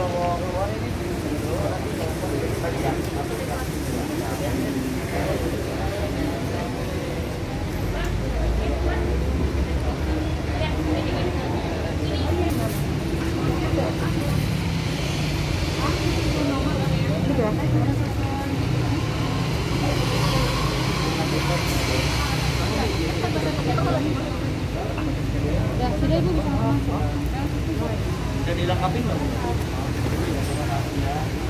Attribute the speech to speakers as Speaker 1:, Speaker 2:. Speaker 1: kalau mau keluar
Speaker 2: Sudah dilengkapi Yeah.